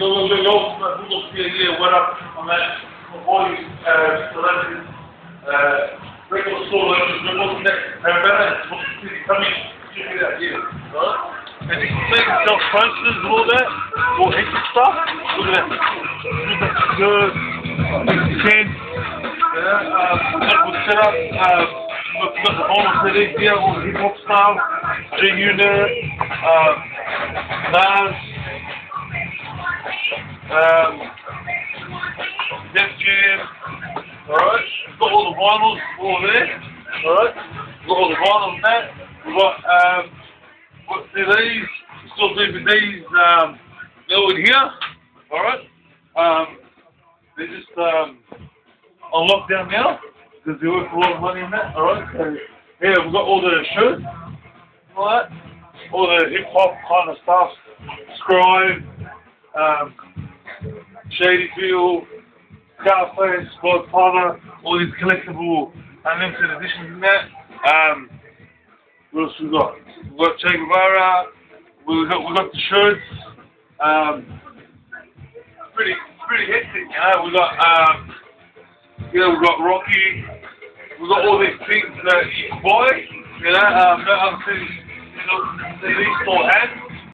Yo, yo, yo, Google here, yeah, what up? I'm at my boy, uh, selected, uh, regular store, we're looking at, uh, better, out here, right? And you can see the self-posters and all that, all hectic stuff. Look at that. Good. Ten. Yeah, uh, we've got a setup. Uh, we've got the vinyl CDs here, all the hip-hop stuff, G-Unit, uh, Nas, um, Def Jam, alright? We've got all the vinyls all there, alright? We've got all the vinyls that. We've got, um, what CDs, still DVDs, um, they're in here, alright? Um, they're just, um, on lockdown now, because they're worth a lot of money in that, alright? So, yeah, we've got all the shirts, alright? All the hip hop kind of stuff, Scribe, um, Shady Field, Scarface, Squad Potter, all these collectible unlimited editions and that. Um, what else we got? We've got Che Guevara, we've got, we've got the shirts. Um, pretty, pretty hectic, you know. We've got, um, yeah, we've got Rocky. We've got all these things that you buy, you know, um, that other things, you know, these store has.